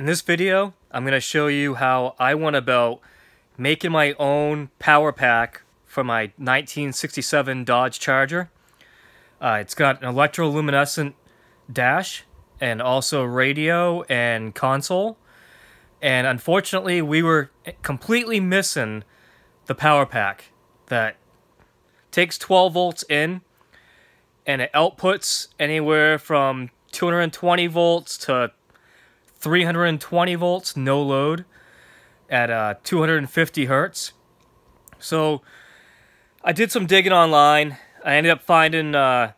In this video, I'm going to show you how I went about making my own power pack for my 1967 Dodge Charger. Uh, it's got an electroluminescent dash and also radio and console. And unfortunately, we were completely missing the power pack that takes 12 volts in and it outputs anywhere from 220 volts to 320 volts, no load, at uh, 250 hertz. So I did some digging online. I ended up finding uh,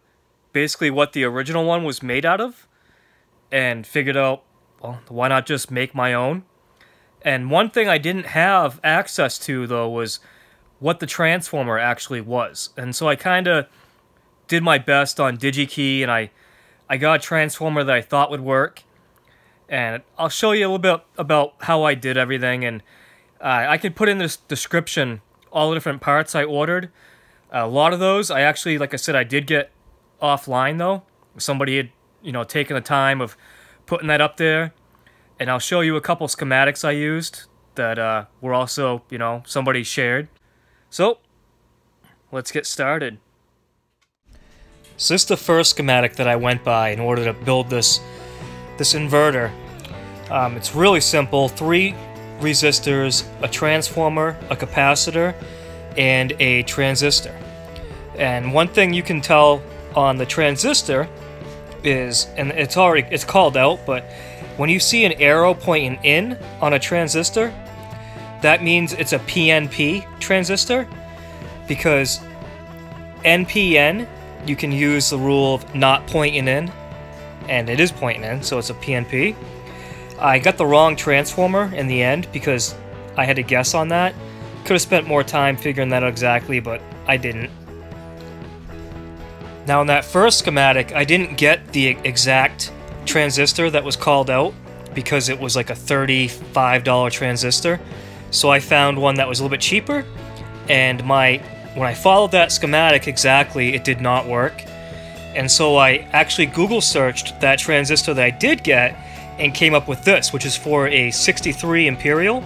basically what the original one was made out of and figured out, well, why not just make my own? And one thing I didn't have access to, though, was what the transformer actually was. And so I kind of did my best on DigiKey and I, I got a transformer that I thought would work and I'll show you a little bit about how I did everything, and uh, I can put in this description all the different parts I ordered. A lot of those, I actually, like I said, I did get offline though. Somebody had, you know, taken the time of putting that up there, and I'll show you a couple schematics I used that uh, were also, you know, somebody shared. So, let's get started. So this is the first schematic that I went by in order to build this this inverter. Um, it's really simple. Three resistors, a transformer, a capacitor, and a transistor. And one thing you can tell on the transistor is, and it's already it's called out, but when you see an arrow pointing in on a transistor, that means it's a PNP transistor because NPN you can use the rule of not pointing in and it is pointing in, so it's a PNP. I got the wrong transformer in the end because I had to guess on that. Could have spent more time figuring that out exactly, but I didn't. Now in that first schematic, I didn't get the exact transistor that was called out because it was like a $35 transistor. So I found one that was a little bit cheaper, and my when I followed that schematic exactly, it did not work. And so I actually Google searched that transistor that I did get and came up with this, which is for a 63 Imperial.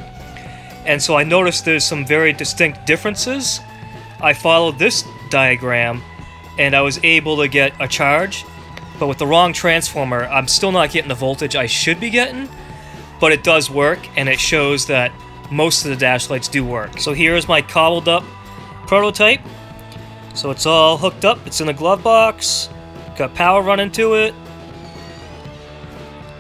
And so I noticed there's some very distinct differences. I followed this diagram and I was able to get a charge, but with the wrong transformer, I'm still not getting the voltage I should be getting, but it does work and it shows that most of the dash lights do work. So here's my cobbled up prototype. So it's all hooked up, it's in the glove box. Got power running to it.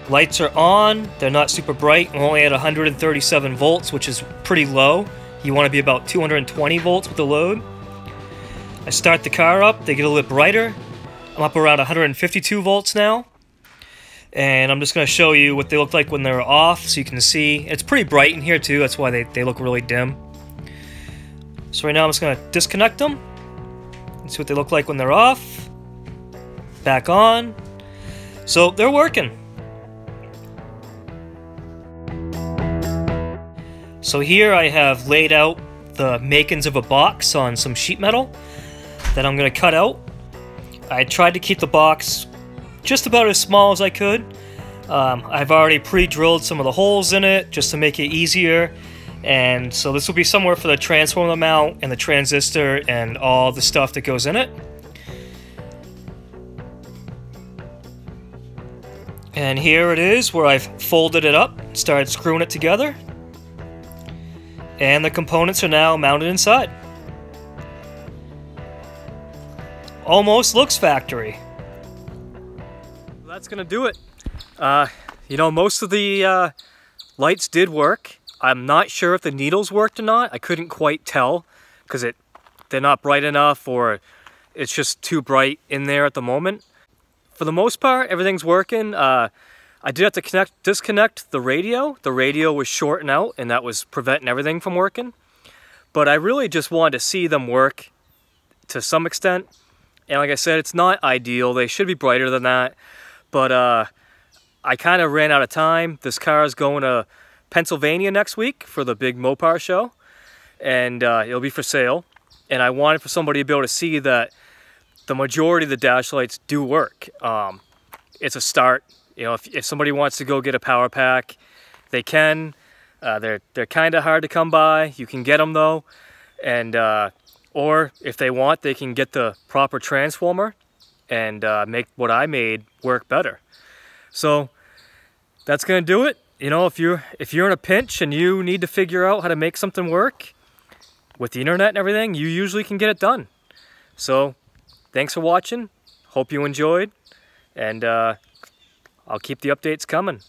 Lights are on. They're not super bright. I'm only at 137 volts, which is pretty low. You want to be about 220 volts with the load. I start the car up. They get a little brighter. I'm up around 152 volts now. And I'm just going to show you what they look like when they're off so you can see. It's pretty bright in here too. That's why they, they look really dim. So right now I'm just going to disconnect them. And see what they look like when they're off back on. So they're working. So here I have laid out the makings of a box on some sheet metal that I'm going to cut out. I tried to keep the box just about as small as I could. Um, I've already pre-drilled some of the holes in it just to make it easier. And so this will be somewhere for the transformer mount and the transistor and all the stuff that goes in it. And here it is where I've folded it up, started screwing it together. And the components are now mounted inside. Almost looks factory. That's gonna do it. Uh, you know, most of the uh, lights did work. I'm not sure if the needles worked or not. I couldn't quite tell because it they're not bright enough or it's just too bright in there at the moment for the most part, everything's working. Uh, I did have to connect, disconnect the radio. The radio was shorting out, and that was preventing everything from working. But I really just wanted to see them work to some extent. And like I said, it's not ideal. They should be brighter than that. But uh, I kind of ran out of time. This car is going to Pennsylvania next week for the big Mopar show. And uh, it'll be for sale. And I wanted for somebody to be able to see that the majority of the dash lights do work. Um, it's a start. You know, if, if somebody wants to go get a power pack they can. Uh, they're they're kind of hard to come by. You can get them though, and uh, or if they want, they can get the proper transformer and uh, make what I made work better. So that's gonna do it. You know, if you're if you're in a pinch and you need to figure out how to make something work with the internet and everything, you usually can get it done. So thanks for watching. Hope you enjoyed, and uh, I'll keep the updates coming.